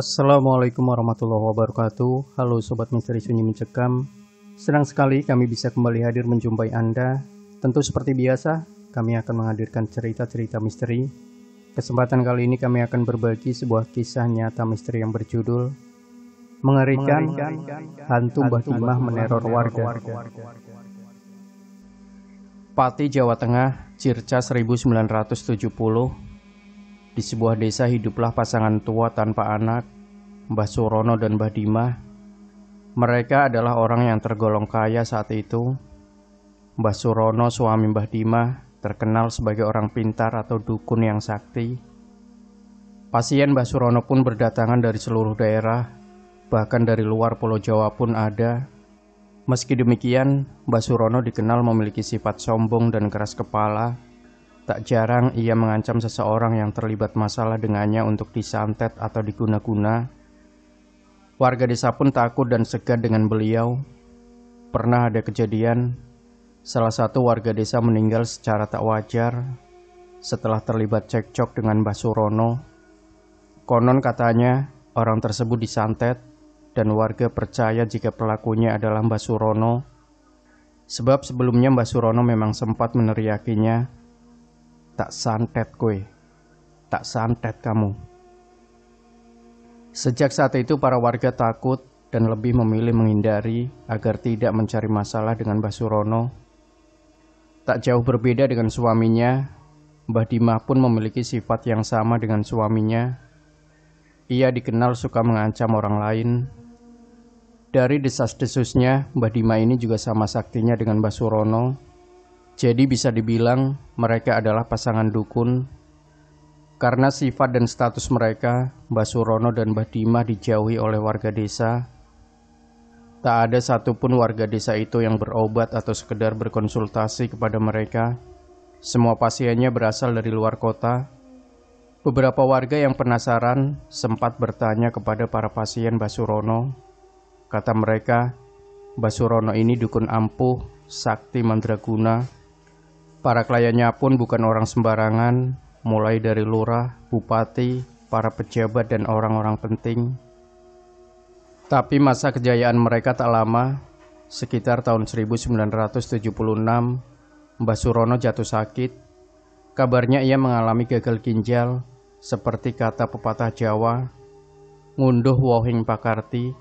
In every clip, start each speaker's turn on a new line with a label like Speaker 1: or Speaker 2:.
Speaker 1: Assalamualaikum warahmatullahi wabarakatuh. Halo Sobat Misteri Sunyi Mencekam. Senang sekali kami bisa kembali hadir menjumpai Anda. Tentu seperti biasa, kami akan menghadirkan cerita-cerita misteri. Kesempatan kali ini kami akan berbagi sebuah kisah nyata misteri yang berjudul Mengerikan, Hantu Mbah Timah Meneror Warga. Pati Jawa Tengah, Circa 1970 di sebuah desa hiduplah pasangan tua tanpa anak, Mbah Surono dan Mbah Dimah. Mereka adalah orang yang tergolong kaya saat itu. Mbah Surono, suami Mbah Dimah, terkenal sebagai orang pintar atau dukun yang sakti. Pasien Mbah Surono pun berdatangan dari seluruh daerah, bahkan dari luar Pulau Jawa pun ada. Meski demikian, Mbah Surono dikenal memiliki sifat sombong dan keras kepala Tak jarang ia mengancam seseorang yang terlibat masalah dengannya untuk disantet atau diguna-guna. Warga desa pun takut dan segan dengan beliau. Pernah ada kejadian, salah satu warga desa meninggal secara tak wajar setelah terlibat cekcok dengan Mbah Surono. Konon katanya orang tersebut disantet dan warga percaya jika pelakunya adalah Mbah Surono. Sebab sebelumnya Mbah Surono memang sempat meneriakinya Tak santet kue, tak santet kamu. Sejak saat itu para warga takut dan lebih memilih menghindari agar tidak mencari masalah dengan Mbah Surono. Tak jauh berbeda dengan suaminya, Mbah Dimah pun memiliki sifat yang sama dengan suaminya. Ia dikenal suka mengancam orang lain. Dari desas-desusnya, Mbah Dimah ini juga sama saktinya dengan Mbah Surono jadi bisa dibilang mereka adalah pasangan dukun karena sifat dan status mereka, Mbah Surono dan Mbah Dimah dijauhi oleh warga desa. Tak ada satupun warga desa itu yang berobat atau sekedar berkonsultasi kepada mereka. Semua pasiennya berasal dari luar kota. Beberapa warga yang penasaran sempat bertanya kepada para pasien Mbah Surono. Kata mereka, Mbah Surono ini dukun ampuh, sakti mandraguna, Para kliennya pun bukan orang sembarangan, mulai dari lurah, bupati, para pejabat, dan orang-orang penting. Tapi masa kejayaan mereka tak lama, sekitar tahun 1976, Mbah Surono jatuh sakit. Kabarnya ia mengalami gagal ginjal, seperti kata pepatah Jawa, ngunduh wohing pakarti.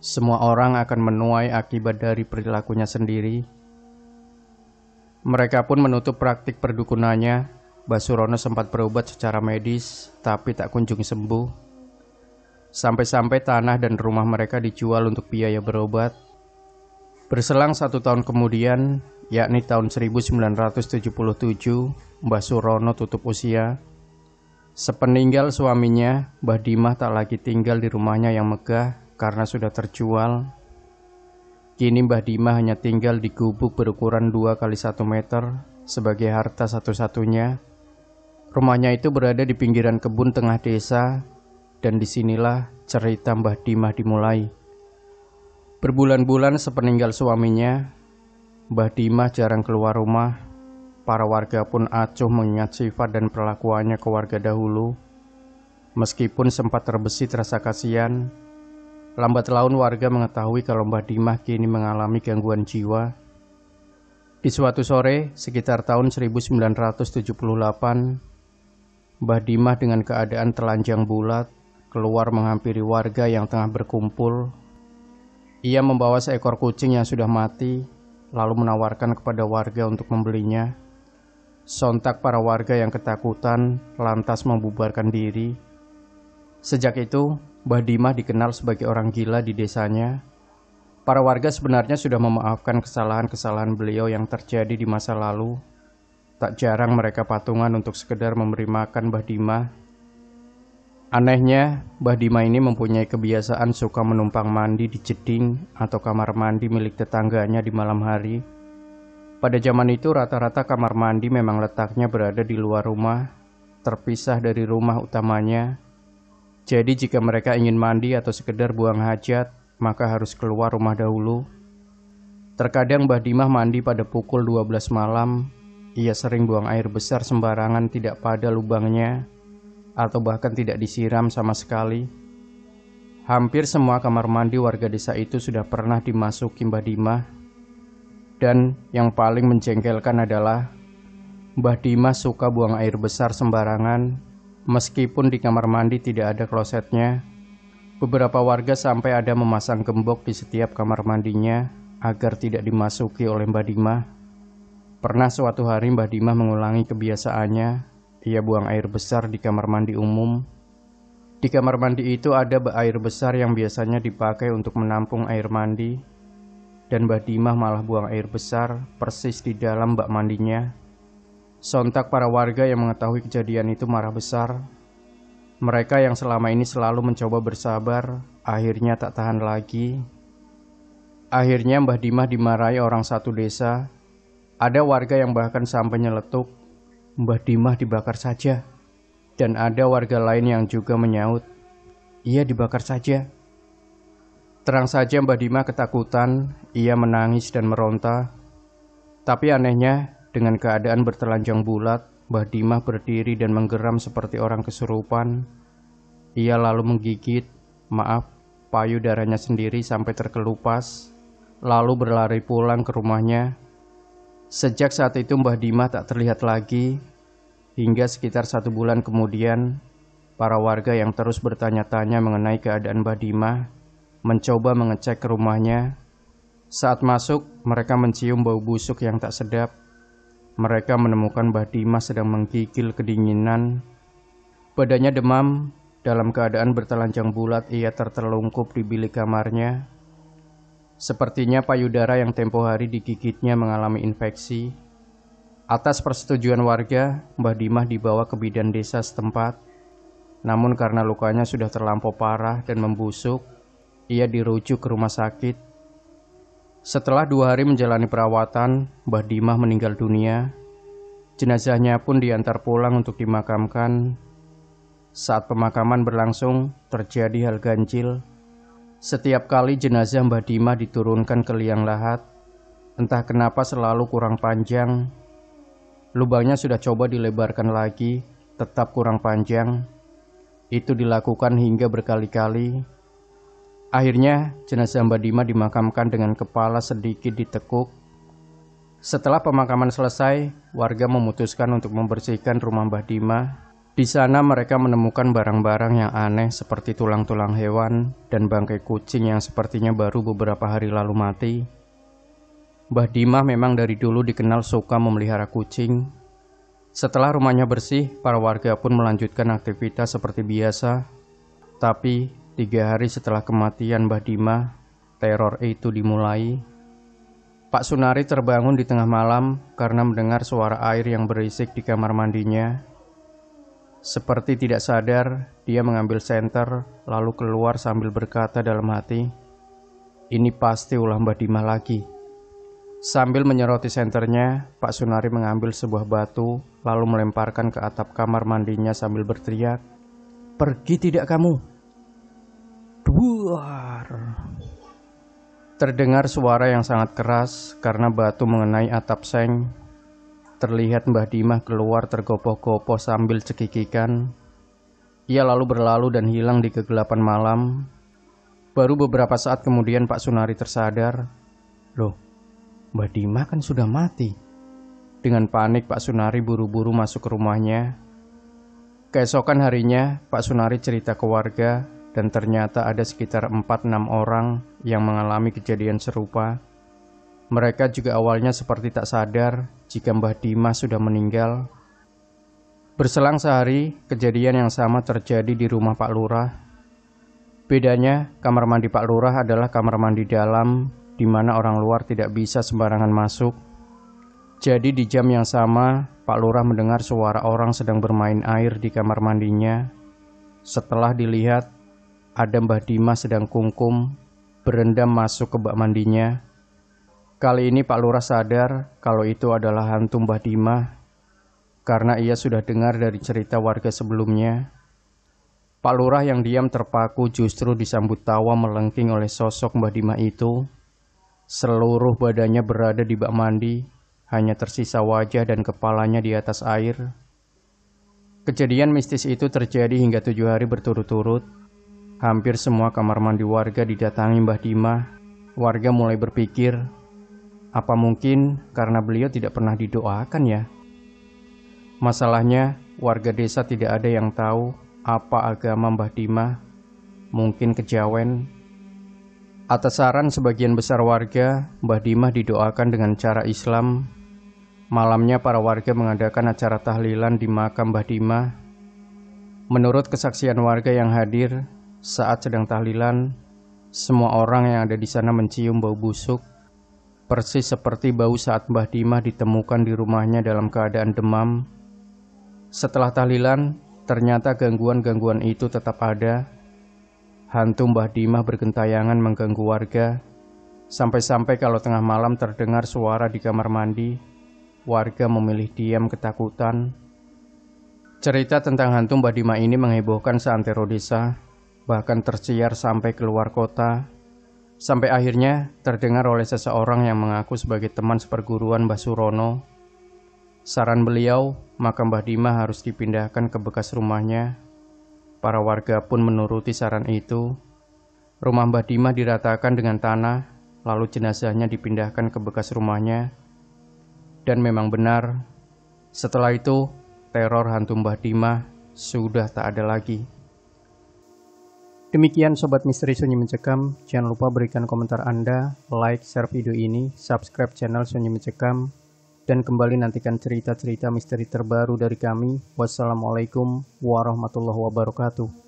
Speaker 1: Semua orang akan menuai akibat dari perilakunya sendiri. Mereka pun menutup praktik perdukunannya. Basurono sempat berobat secara medis, tapi tak kunjung sembuh. Sampai-sampai tanah dan rumah mereka dijual untuk biaya berobat. Berselang satu tahun kemudian, yakni tahun 1977, Mbah Surono tutup usia. Sepeninggal suaminya, Mbah Dimah tak lagi tinggal di rumahnya yang megah karena sudah terjual Kini Mbah Dima hanya tinggal di gubuk berukuran 2 kali 1 meter sebagai harta satu-satunya. Rumahnya itu berada di pinggiran kebun tengah desa dan di sinilah cerita Mbah Dima dimulai. Berbulan-bulan sepeninggal suaminya, Mbah Dima jarang keluar rumah. Para warga pun acuh mengingat sifat dan perlakuannya ke warga dahulu. Meskipun sempat terbesit rasa kasihan, Lambat laun warga mengetahui kalau Mbah Dimah kini mengalami gangguan jiwa. Di suatu sore, sekitar tahun 1978, Mbah Dimah dengan keadaan telanjang bulat keluar menghampiri warga yang tengah berkumpul. Ia membawa seekor kucing yang sudah mati, lalu menawarkan kepada warga untuk membelinya. Sontak para warga yang ketakutan lantas membubarkan diri. Sejak itu, Mbah Dimah dikenal sebagai orang gila di desanya. Para warga sebenarnya sudah memaafkan kesalahan-kesalahan beliau yang terjadi di masa lalu. Tak jarang mereka patungan untuk sekedar memberi makan Mbah Dimah. Anehnya, Mbah Dimah ini mempunyai kebiasaan suka menumpang mandi di jeding atau kamar mandi milik tetangganya di malam hari. Pada zaman itu rata-rata kamar mandi memang letaknya berada di luar rumah, terpisah dari rumah utamanya jadi jika mereka ingin mandi atau sekedar buang hajat, maka harus keluar rumah dahulu. Terkadang Mbah Dimah mandi pada pukul 12 malam. Ia sering buang air besar sembarangan tidak pada lubangnya atau bahkan tidak disiram sama sekali. Hampir semua kamar mandi warga desa itu sudah pernah dimasuki Mbah Dimah. Dan yang paling menjengkelkan adalah Mbah Dimah suka buang air besar sembarangan meskipun di kamar mandi tidak ada klosetnya. Beberapa warga sampai ada memasang gembok di setiap kamar mandinya agar tidak dimasuki oleh Mbah Dimah. Pernah suatu hari Mbah Dimah mengulangi kebiasaannya, ia buang air besar di kamar mandi umum di kamar mandi itu ada bak air besar yang biasanya dipakai untuk menampung air mandi dan Mbah Dimah malah buang air besar persis di dalam bak mandinya. Sontak para warga yang mengetahui kejadian itu marah besar. Mereka yang selama ini selalu mencoba bersabar, akhirnya tak tahan lagi. Akhirnya Mbah Dimah dimarahi orang satu desa. Ada warga yang bahkan sampai nyeletuk, Mbah Dimah dibakar saja. Dan ada warga lain yang juga menyaut, ia dibakar saja. Terang saja Mbak Dima ketakutan, ia menangis dan meronta. Tapi anehnya, dengan keadaan bertelanjang bulat, Mbah Dima berdiri dan menggeram seperti orang kesurupan. Ia lalu menggigit, maaf, payudaranya sendiri sampai terkelupas, lalu berlari pulang ke rumahnya. Sejak saat itu Mbah Dima tak terlihat lagi, Hingga sekitar satu bulan kemudian, para warga yang terus bertanya-tanya mengenai keadaan Badima mencoba mengecek ke rumahnya. Saat masuk, mereka mencium bau busuk yang tak sedap. Mereka menemukan Badima sedang menggigil kedinginan. Badannya demam, dalam keadaan bertelanjang bulat ia tertelungkup di bilik kamarnya. Sepertinya payudara yang tempo hari digigitnya mengalami infeksi Atas persetujuan warga, Mbah Dimah dibawa ke bidan desa setempat. Namun karena lukanya sudah terlampau parah dan membusuk, ia dirujuk ke rumah sakit. Setelah dua hari menjalani perawatan, Mbah Dimah meninggal dunia. Jenazahnya pun diantar pulang untuk dimakamkan. Saat pemakaman berlangsung, terjadi hal ganjil. Setiap kali jenazah Mbah Dimah diturunkan ke liang lahat, entah kenapa selalu kurang panjang Lubangnya sudah coba dilebarkan lagi, tetap kurang panjang. Itu dilakukan hingga berkali-kali. Akhirnya, jenazah Mbak Dima dimakamkan dengan kepala sedikit ditekuk. Setelah pemakaman selesai, warga memutuskan untuk membersihkan rumah Mbah Dima. Di sana mereka menemukan barang-barang yang aneh seperti tulang-tulang hewan dan bangkai kucing yang sepertinya baru beberapa hari lalu mati. Mbah Dimah memang dari dulu dikenal suka memelihara kucing. Setelah rumahnya bersih, para warga pun melanjutkan aktivitas seperti biasa. Tapi, tiga hari setelah kematian Mbah Dimah, teror itu dimulai. Pak Sunari terbangun di tengah malam karena mendengar suara air yang berisik di kamar mandinya. Seperti tidak sadar, dia mengambil senter lalu keluar sambil berkata dalam hati, "Ini pasti ulah Mbah Dimah lagi." Sambil menyeroti senternya, Pak Sunari mengambil sebuah batu lalu melemparkan ke atap kamar mandinya sambil berteriak, "Pergi tidak kamu!" Duar. Terdengar suara yang sangat keras karena batu mengenai atap seng. Terlihat Mbah Dimah keluar tergopoh-gopoh sambil cekikikan. Ia lalu berlalu dan hilang di kegelapan malam. Baru beberapa saat kemudian Pak Sunari tersadar, "Loh, Mbak Dima kan sudah mati. Dengan panik Pak Sunari buru-buru masuk ke rumahnya. Keesokan harinya Pak Sunari cerita ke warga dan ternyata ada sekitar 4-6 orang yang mengalami kejadian serupa. Mereka juga awalnya seperti tak sadar jika Mbah Dima sudah meninggal. Berselang sehari, kejadian yang sama terjadi di rumah Pak Lurah. Bedanya, kamar mandi Pak Lurah adalah kamar mandi dalam di mana orang luar tidak bisa sembarangan masuk. Jadi di jam yang sama, Pak Lurah mendengar suara orang sedang bermain air di kamar mandinya. Setelah dilihat, ada Mbah Dimas sedang kungkum, berendam masuk ke bak mandinya. Kali ini Pak Lurah sadar kalau itu adalah hantu Mbah Dimah karena ia sudah dengar dari cerita warga sebelumnya. Pak Lurah yang diam terpaku justru disambut tawa melengking oleh sosok Mbah Dimah itu. Seluruh badannya berada di bak mandi, hanya tersisa wajah dan kepalanya di atas air. Kejadian mistis itu terjadi hingga tujuh hari berturut-turut. Hampir semua kamar mandi warga didatangi Mbah Dimah. Warga mulai berpikir, apa mungkin karena beliau tidak pernah didoakan ya? Masalahnya, warga desa tidak ada yang tahu apa agama Mbah Dimah. Mungkin kejawen. Atas saran sebagian besar warga, Mbah Dimah didoakan dengan cara Islam. Malamnya para warga mengadakan acara tahlilan di makam Mbah Dimah. Menurut kesaksian warga yang hadir, saat sedang tahlilan, semua orang yang ada di sana mencium bau busuk, persis seperti bau saat Mbah Dimah ditemukan di rumahnya dalam keadaan demam. Setelah tahlilan, ternyata gangguan-gangguan itu tetap ada. Hantu Mbah Dimah bergentayangan mengganggu warga, sampai-sampai kalau tengah malam terdengar suara di kamar mandi, warga memilih diam ketakutan. Cerita tentang hantu Mbah Dimah ini menghebohkan seantero desa bahkan tersiar sampai keluar kota, sampai akhirnya terdengar oleh seseorang yang mengaku sebagai teman seperguruan Mbah Surono. Saran beliau, makam Mbah Dima harus dipindahkan ke bekas rumahnya. Para warga pun menuruti saran itu. Rumah Mbah Dima diratakan dengan tanah, lalu jenazahnya dipindahkan ke bekas rumahnya. Dan memang benar, setelah itu teror hantu Mbah Dima sudah tak ada lagi. Demikian Sobat Misteri Sunyi Mencekam, jangan lupa berikan komentar Anda, like, share video ini, subscribe channel Sunyi Mencekam, dan kembali nantikan cerita-cerita misteri terbaru dari kami. Wassalamualaikum warahmatullahi wabarakatuh.